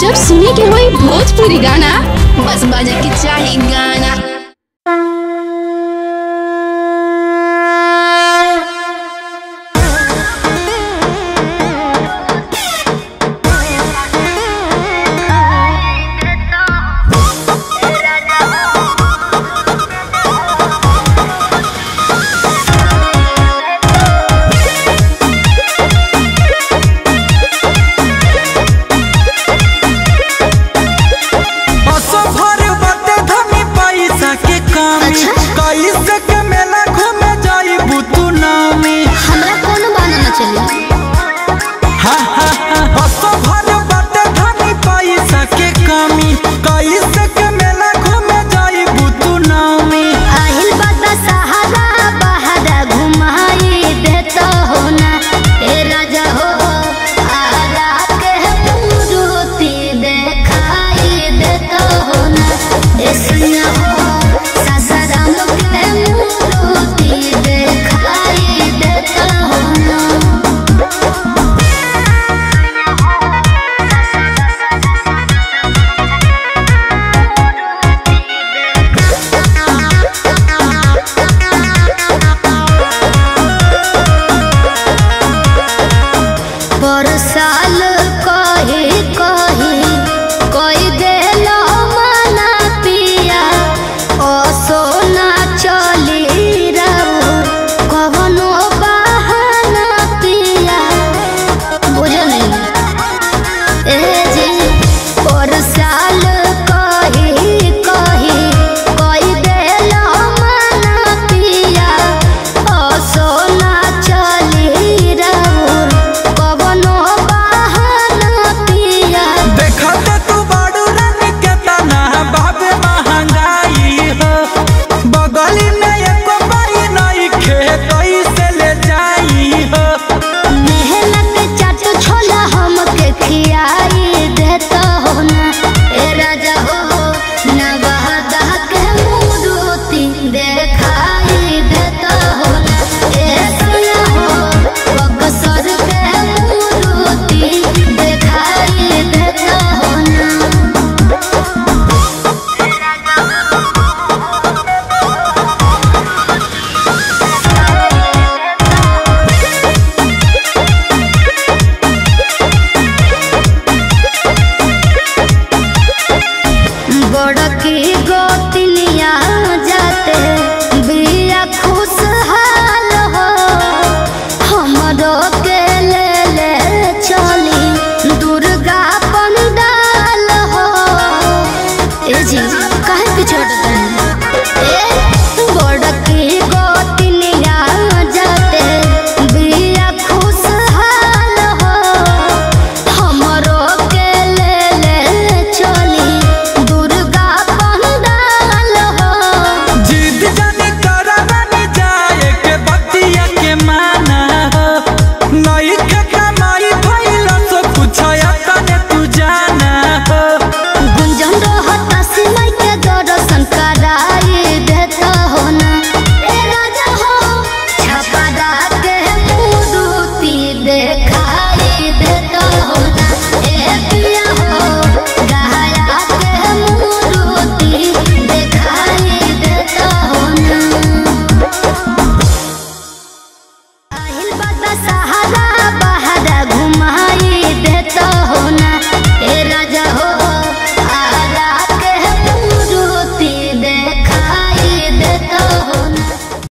जब सुने के वही भोजपुरी गाना बस बजा के चाहे गाना। और सा पीड़ा